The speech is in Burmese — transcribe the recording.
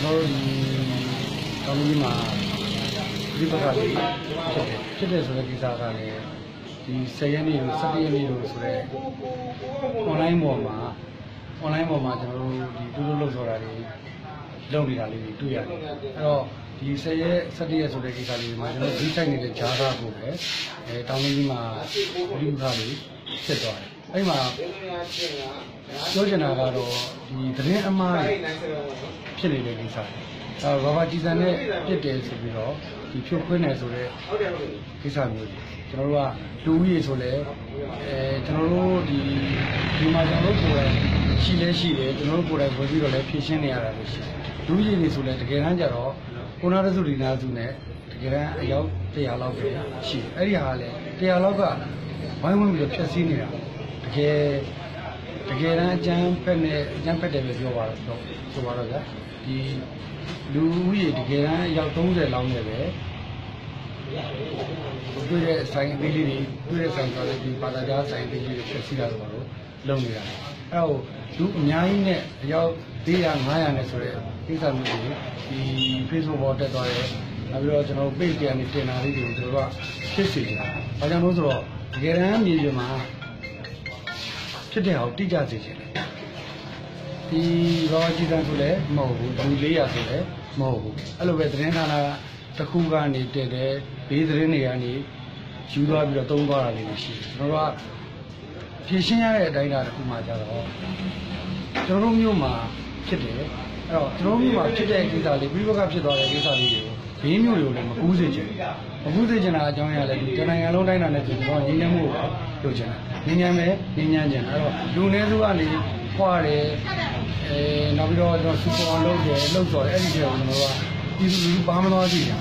ကျွန်တော်တို့ဒီကောင်းကြီးမှာဒီဘက်ကလေးဖြစ်တယ်ဖြစ်တယ်ဆိုတဲ့ကိစ္စကလည်းဒီ10ရက်နေ့လို့17ရက်နေ့လို့ဆိုတော့ online ပေါ်မှာ online ပေါ်မှာကျွန်တော်တို့ဒီတူတူလုပ်ဆိုတာတွေလုပ်နေတာလေးတွေတွေ့ရတယ်အဲ့တော့ဒီ10ရက်17ရက်ဆိုတဲ့ကိစ္စလေးတွေမှာကျွန်တော်ဒီဆိုင်နေတဲ့ဂျားသားကိုပဲအဲတောင်းကြီးမှာဒီဥစ္စာလေးဖြစ်သွားတယ်အဲ့မှာပြောချင်တာကတော့ဒီသတင်းအမှားတွေ ဖြစ်နေတဲ့ကိစ္စတွေအဲဘာဘာကြည်စံနဲ့ပြစ်တယ်ဆိုပြီးတော့ဒီဖြုတ်ခွင်းတယ်ဆိုတော့ကိစ္စမျိုးတွေကျွန်တော်တို့ကလူဦးရေဆိုလဲအဲကျွန်တော်တို့ဒီဒီမှာကျွန်တော်တို့ကိုယ်တိုင်ရှိလဲရှိတယ်ကျွန်တော်တို့ကိုယ်တိုင်ဝင်ပြီးတော့လည်းဖြည့်ရှင်းနေရတာလည်းရှိတယ်လူဦးရေနေဆိုလဲတကယ်တမ်းကျတော့ကိုနာရစုဒီနာစုနဲ့တကယ်တမ်းအယောက်100လောက်ပဲရှိတယ်အဲ့ဒီဟာလည်း100လောက်ကဝိုင်းဝန်းပြီးတော့ဖြည့်ဆည်းနေတာတကယ် တကယ်တမ်းအကျန်းဖက်နဲ့အကျန်းဖက်တယ်ပဲပြောပါတော့ဆိုပါတော့ဗျာဒီလူဦးရေတကယ်တမ်းအယောက်30လောက်နဲ့ပဲတွေ့တဲ့ဆိုင်အသေးလေးတွေတွေ့တဲ့ဆိုင်ဆိုတော့ဒီပါတာကြားဆိုင်အသေးလေးတွေဖြည့်ဆည်းတာဆိုတော့လုံနေတာအဲ့တော့လူအများကြီးနဲ့အယောက်400 500နဲ့ဆိုတဲ့ကိစ္စမျိုးတွေဒီ Facebook ပေါ်တက်သွားတယ်နောက်ပြီးတော့ကျွန်တော် page ကနေတင်တာလေးတွေကိုကျွန်တော်ကဖြစ်စေတယ်။ဘာကြောင့်လို့ဆိုတော့တကယ်တမ်းမြေပြင်မှာ ဖြစ်တဲ့အောင်တိကျစေချင်တယ်။ဒီဘာကြီးတန်းဆိုလည်းမဟုတ်ဘူးလူ400ဆိုလည်းမဟုတ်ဘူး။အဲ့လိုပဲသတင်းဌာနတစ်ခုကနေတက်တယ်ဘေးသတင်းတွေကနေယူသွားပြီးတော့တုံးသွားတာလေးရှိတယ်။ကျွန်တော်တို့ကဖြည့်ရှင်းရတဲ့အတိုင်းအတာတစ်ခုမှကြတော့ကျွန်တော်တို့မျိုးမှာဖြစ်တယ်အဲ့တော့ကျွန်တော်တို့မျိုးမှာဖြစ်တဲ့ကိစ္စလေးပြီးဘက်ကဖြစ်သွားတဲ့ကိစ္စလေးတွေကိုဘေးမျိုးတွေကိုလည်းမကူးစေချင်ဘူးမကူးစေချင်တာအကြောင်းအရာလည်းဒီတနိုင်ငံလုံးတိုင်းတာနဲ့ကျွန်တော်ငြင်းညမ်းမှုကို လုပ်ချင်တာငြင်းညမ်းပဲငြင်းညမ်းချင်တာအဲ့တော့လူနည်းစုကနေခွာတယ်အဲနောက်ပြီးတော့ကျွန်တော်စူပါလုပ်တယ်လှုပ်ဆော်တယ်အဲ့ဒီတွေကိုကျွန်တော်ကပြည်သူလူထုဘာမှမသွားကြည့်ဘူး